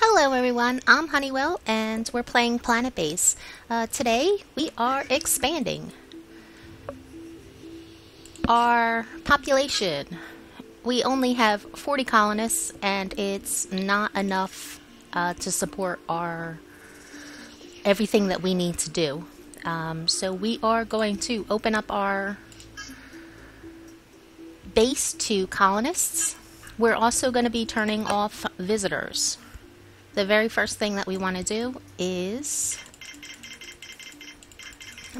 Hello everyone, I'm Honeywell and we're playing Planetbase. Uh, today we are expanding our population. We only have 40 colonists and it's not enough uh, to support our everything that we need to do. Um, so we are going to open up our base to colonists. We're also going to be turning off visitors. The very first thing that we want to do is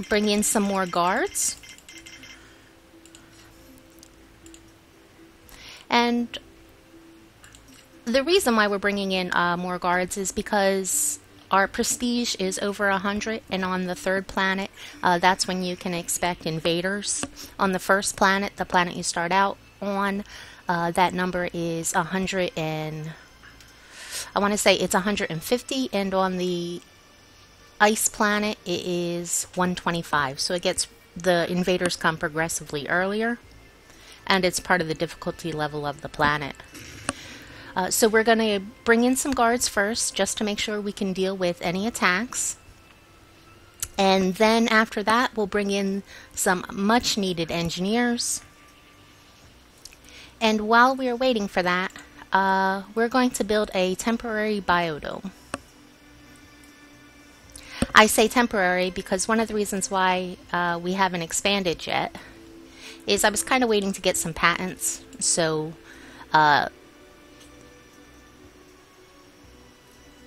bring in some more guards. And the reason why we're bringing in uh, more guards is because our prestige is over 100 and on the third planet uh, that's when you can expect invaders on the first planet the planet you start out on uh, that number is 100 and I want to say it's 150 and on the ice planet it is 125 so it gets the invaders come progressively earlier and it's part of the difficulty level of the planet uh, so we're going to bring in some guards first, just to make sure we can deal with any attacks. And then after that, we'll bring in some much needed engineers. And while we're waiting for that, uh, we're going to build a temporary biodome. I say temporary because one of the reasons why uh, we haven't expanded yet is I was kind of waiting to get some patents. So uh,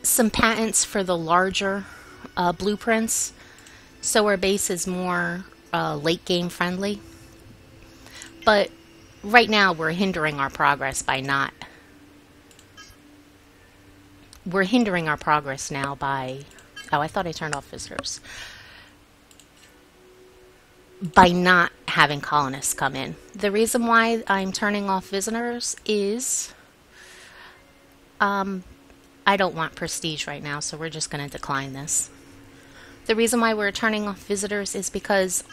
some patents for the larger uh, blueprints, so our base is more uh, late game friendly. But right now we're hindering our progress by not. We're hindering our progress now by. Oh, I thought I turned off visitors. By not having colonists come in. The reason why I'm turning off visitors is um, I don't want prestige right now, so we're just going to decline this. The reason why we're turning off visitors is because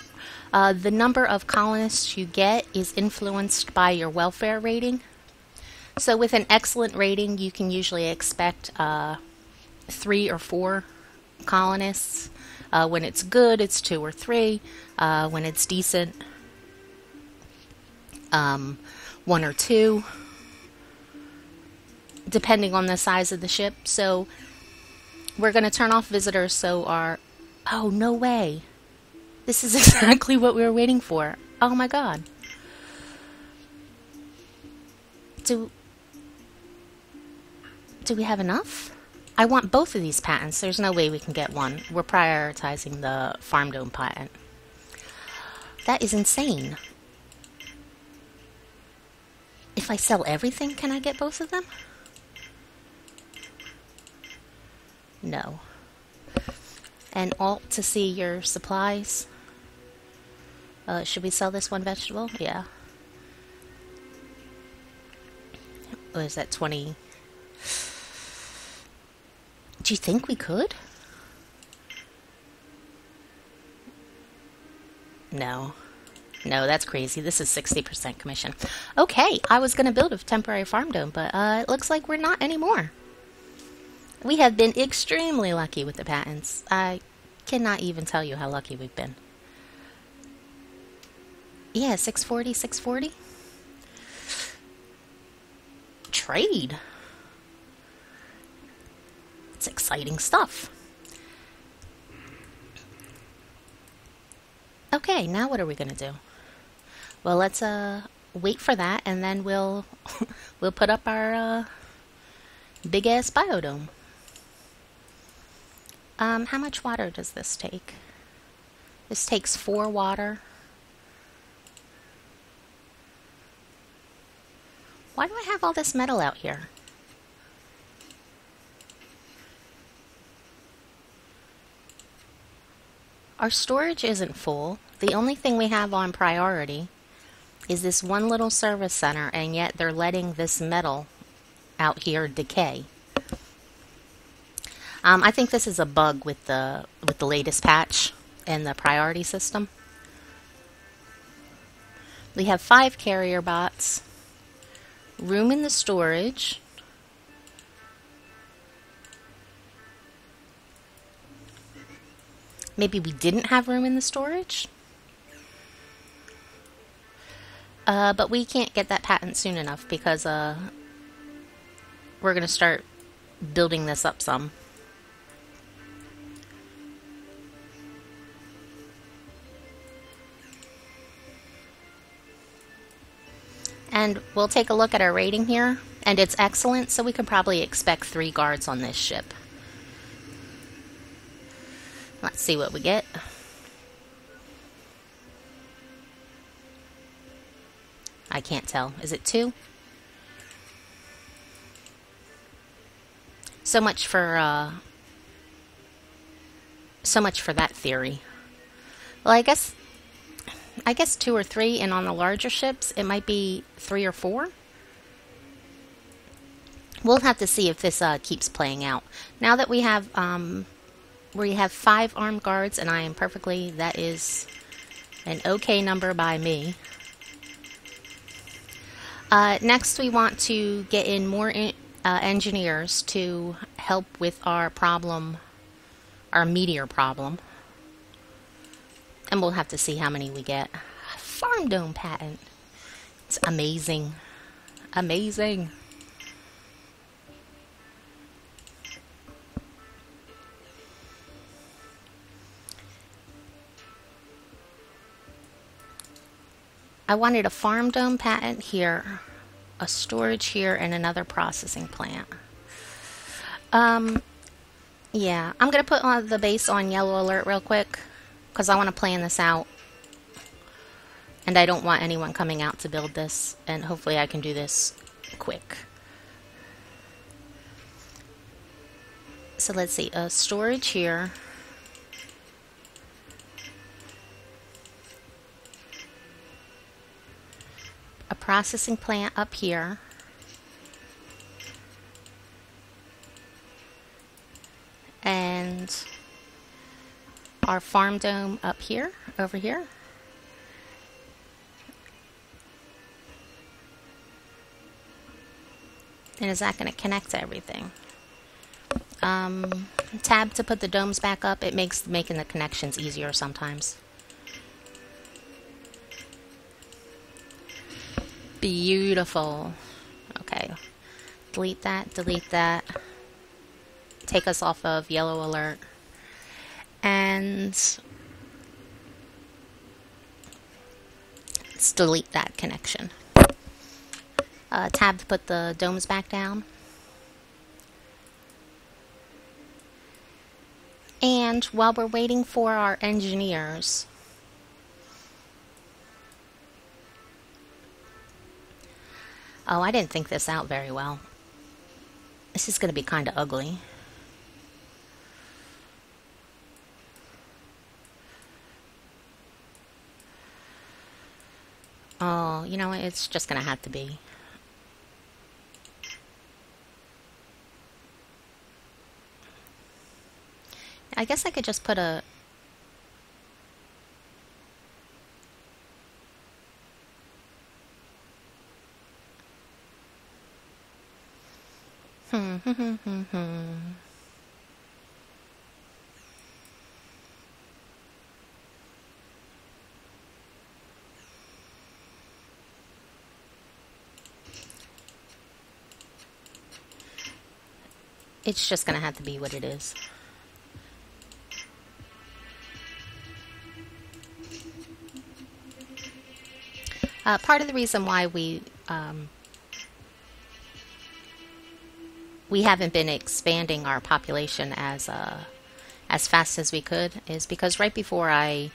uh, the number of colonists you get is influenced by your welfare rating. So with an excellent rating, you can usually expect uh, three or four colonists. Uh, when it's good, it's two or three. Uh, when it's decent, um, one or two depending on the size of the ship. So we're going to turn off visitors so our. Oh, no way. This is exactly what we were waiting for. Oh my god. Do. Do we have enough? I want both of these patents. There's no way we can get one. We're prioritizing the farm dome patent. That is insane. If I sell everything, can I get both of them? No. And alt to see your supplies. Uh, should we sell this one vegetable? Yeah. What is that, 20? Do you think we could? No. No, that's crazy. This is 60% commission. Okay, I was going to build a temporary farm dome, but uh, it looks like we're not anymore. We have been extremely lucky with the patents. I cannot even tell you how lucky we've been. Yeah, 640, 640. Trade. It's exciting stuff. Okay, now what are we going to do? Well, let's uh wait for that and then we'll we'll put up our uh, big ass biodome. Um, how much water does this take? This takes four water. Why do I have all this metal out here? Our storage isn't full. The only thing we have on priority is this one little service center, and yet they're letting this metal out here decay. Um, I think this is a bug with the with the latest patch and the priority system. We have five carrier bots, room in the storage, maybe we didn't have room in the storage. Uh, but we can't get that patent soon enough because uh, we're going to start building this up some. And we'll take a look at our rating here, and it's excellent, so we can probably expect three guards on this ship. Let's see what we get. I can't tell. Is it two? So much for uh, so much for that theory. Well, I guess I guess two or three, and on the larger ships, it might be three or four. We'll have to see if this uh, keeps playing out. Now that we have um, we have five armed guards, and I am perfectly that is an okay number by me. Uh, next, we want to get in more in, uh, engineers to help with our problem, our meteor problem. And we'll have to see how many we get. Farm dome patent. It's amazing. Amazing. I wanted a farm dome patent here, a storage here, and another processing plant. Um, yeah, I'm going to put the base on yellow alert real quick because I want to plan this out. And I don't want anyone coming out to build this, and hopefully I can do this quick. So let's see, a storage here. Processing plant up here. And our farm dome up here, over here. And is that going to connect to everything? Um, tab to put the domes back up. It makes making the connections easier sometimes. Beautiful. Okay. Delete that, delete that. Take us off of yellow alert. And let's delete that connection. Uh, tab to put the domes back down. And while we're waiting for our engineers, Oh, I didn't think this out very well. This is going to be kind of ugly. Oh, you know, it's just going to have to be. I guess I could just put a it's just going to have to be what it is. Uh, part of the reason why we um, we haven't been expanding our population as uh, as fast as we could is because right before I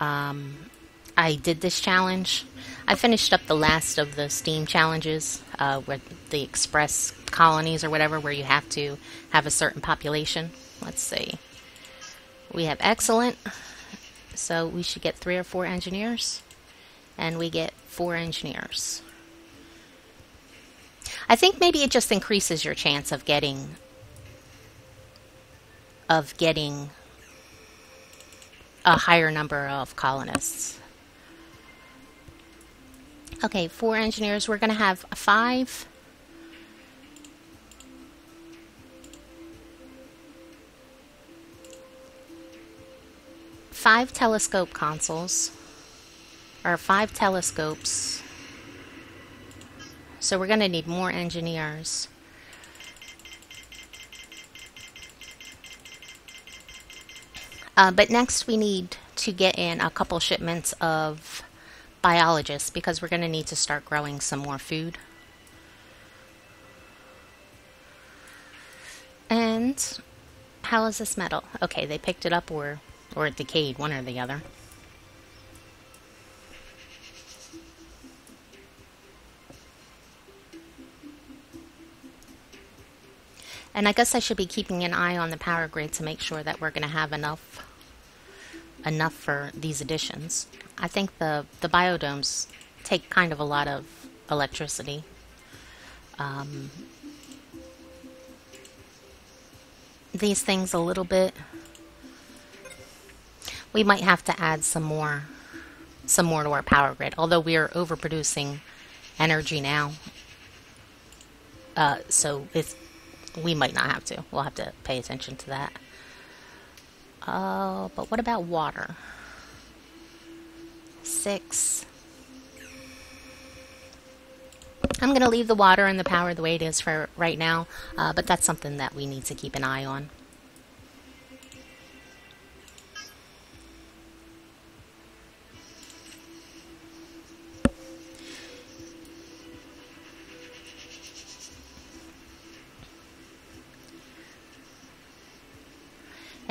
um, I did this challenge, I finished up the last of the Steam challenges uh, with the Express colonies or whatever, where you have to have a certain population. Let's see. We have excellent, so we should get three or four engineers, and we get four engineers. I think maybe it just increases your chance of getting of getting a higher number of colonists. Okay, four engineers. We're going to have five. five telescope consoles, or five telescopes. So we're going to need more engineers. Uh, but next we need to get in a couple shipments of biologists because we're going to need to start growing some more food. And how is this metal? Okay, they picked it up or, or it decayed, one or the other. And I guess I should be keeping an eye on the power grid to make sure that we're going to have enough enough for these additions. I think the, the biodomes take kind of a lot of electricity. Um, these things a little bit. We might have to add some more some more to our power grid, although we are overproducing energy now. Uh, so it's we might not have to. We'll have to pay attention to that. Oh, but what about water? Six. I'm going to leave the water and the power the way it is for right now, uh, but that's something that we need to keep an eye on.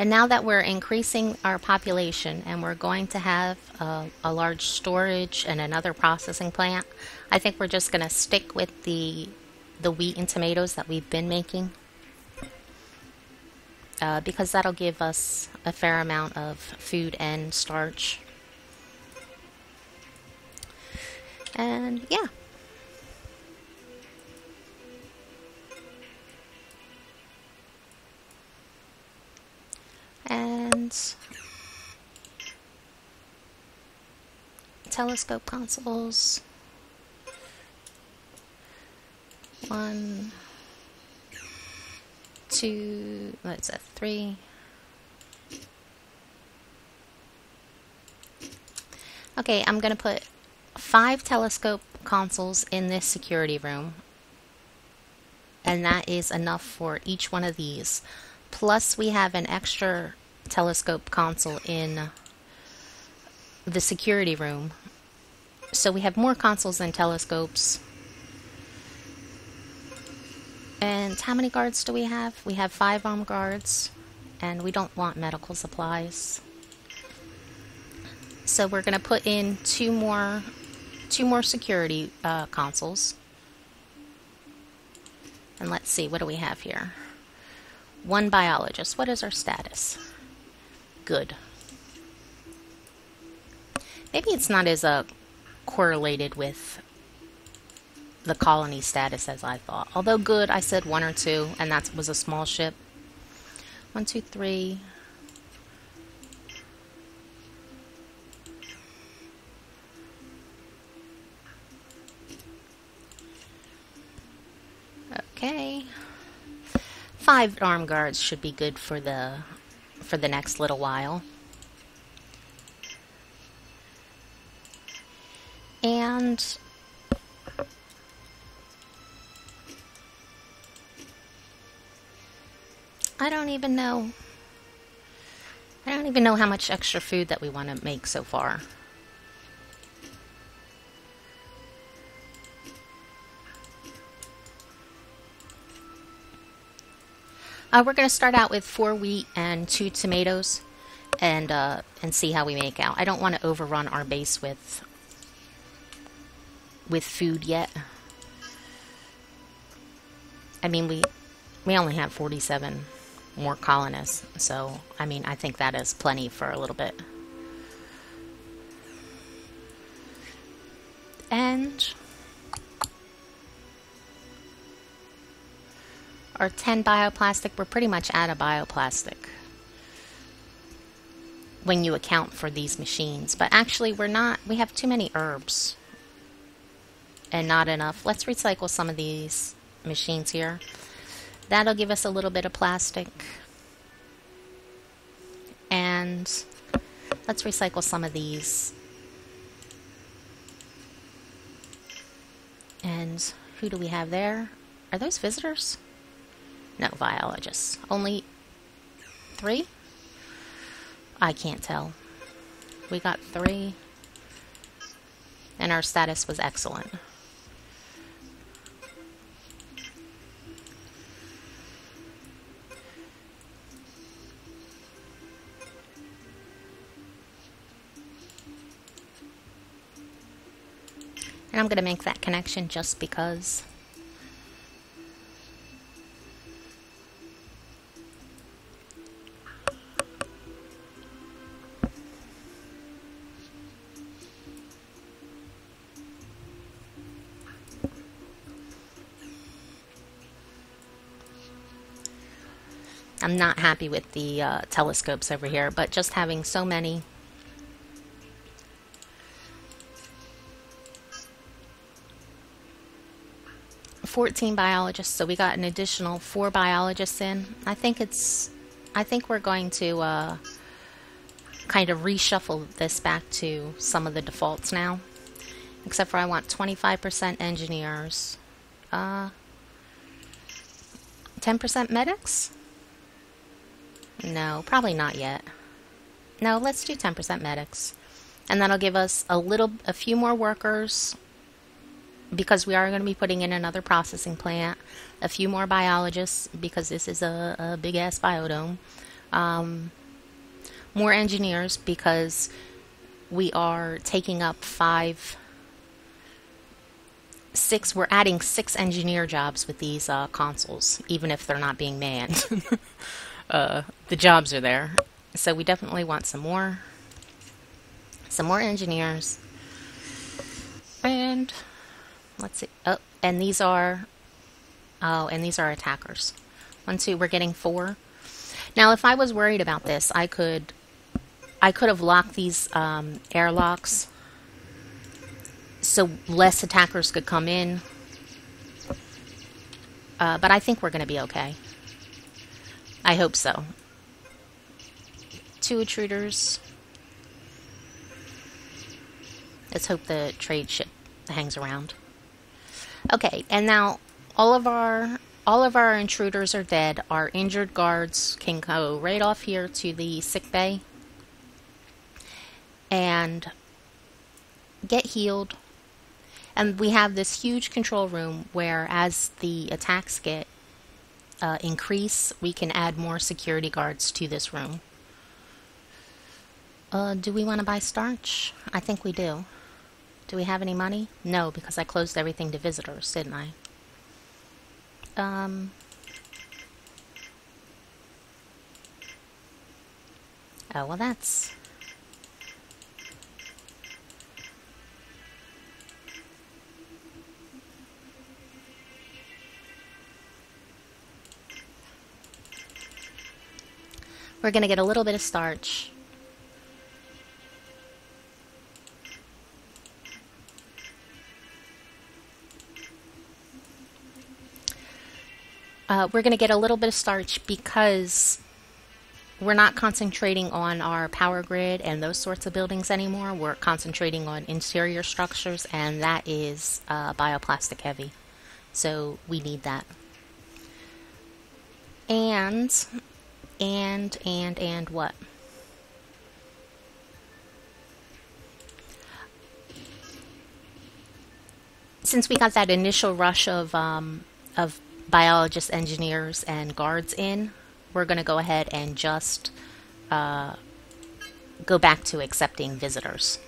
And now that we're increasing our population and we're going to have a, a large storage and another processing plant, I think we're just going to stick with the the wheat and tomatoes that we've been making uh, because that'll give us a fair amount of food and starch. And yeah. And telescope consoles. One, two, let's say three. Okay, I'm going to put five telescope consoles in this security room. And that is enough for each one of these. Plus, we have an extra telescope console in the security room. So we have more consoles than telescopes. And how many guards do we have? We have five armed guards, and we don't want medical supplies. So we're going to put in two more, two more security uh, consoles. And let's see, what do we have here? One biologist. What is our status? Good. Maybe it's not as uh, correlated with the colony status as I thought. Although good, I said one or two, and that was a small ship. One, two, three. Five arm guards should be good for the for the next little while. And I don't even know I don't even know how much extra food that we want to make so far. Uh, we're going to start out with four wheat and two tomatoes and uh, and see how we make out. I don't want to overrun our base with with food yet. I mean, we we only have 47 more colonists, so I mean, I think that is plenty for a little bit. And or 10 bioplastic, we're pretty much out of bioplastic when you account for these machines. But actually, we're not, we have too many herbs and not enough. Let's recycle some of these machines here. That'll give us a little bit of plastic. And Let's recycle some of these. And who do we have there? Are those visitors? No, biologists. Only three? I can't tell. We got three. And our status was excellent. And I'm going to make that connection just because. I'm not happy with the uh, telescopes over here, but just having so many 14 biologists, so we got an additional four biologists in. I think it's, I think we're going to uh, kind of reshuffle this back to some of the defaults now. Except for I want 25% engineers. Uh, 10% medics? No, probably not yet. No, let's do 10% medics. And that'll give us a little, a few more workers, because we are going to be putting in another processing plant, a few more biologists because this is a, a big ass biodome, um, more engineers because we are taking up five, six, we're adding six engineer jobs with these uh, consoles, even if they're not being manned. uh, the jobs are there. So we definitely want some more, some more engineers. And let's see. Oh, and these are, oh, and these are attackers. One, two, we're getting four. Now, if I was worried about this, I could, I could have locked these um, airlocks so less attackers could come in. Uh, but I think we're going to be okay. I hope so. Two intruders. Let's hope the trade ship hangs around. Okay, and now all of our all of our intruders are dead. Our injured guards can go right off here to the sick bay and get healed. And we have this huge control room where, as the attacks get uh, increase, we can add more security guards to this room. Uh, do we want to buy starch? I think we do. Do we have any money? No, because I closed everything to visitors, didn't I? Um... Oh, well that's... We're going to get a little bit of starch. Uh, we're going to get a little bit of starch because we're not concentrating on our power grid and those sorts of buildings anymore. We're concentrating on interior structures, and that is uh, bioplastic heavy. So we need that. And, and, and, and what? Since we got that initial rush of um, of biologists, engineers, and guards in, we're going to go ahead and just uh, go back to accepting visitors.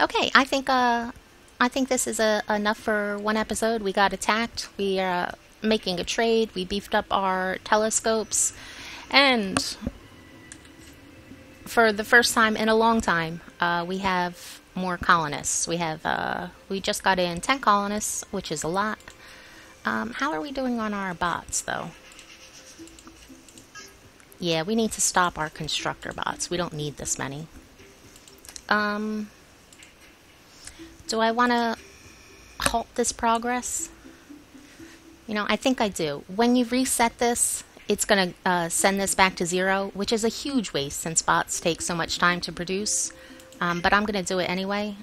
Okay, I think uh, I think this is uh, enough for one episode. We got attacked. We uh, making a trade. We beefed up our telescopes. And for the first time in a long time, uh, we have more colonists. We have, uh, we just got in 10 colonists, which is a lot. Um, how are we doing on our bots, though? Yeah, we need to stop our constructor bots. We don't need this many. Um, Do I want to halt this progress? You know, I think I do. When you reset this, it's going to uh, send this back to zero, which is a huge waste since bots take so much time to produce. Um, but I'm going to do it anyway,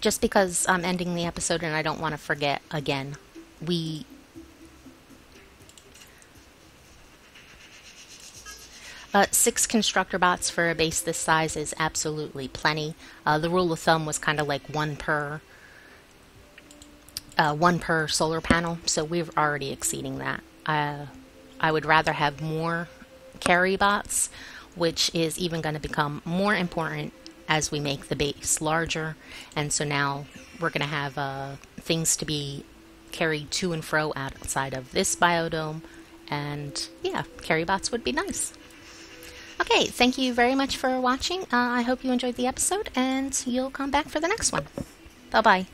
just because I'm ending the episode and I don't want to forget again. We Uh, six constructor bots for a base this size is absolutely plenty. Uh, the rule of thumb was kind of like one per uh, one per solar panel, so we're already exceeding that. Uh, I would rather have more carry bots, which is even going to become more important as we make the base larger. And so now we're going to have uh, things to be carried to and fro outside of this biodome. And yeah, carry bots would be nice. Okay, thank you very much for watching. Uh, I hope you enjoyed the episode and you'll come back for the next one. Bye bye.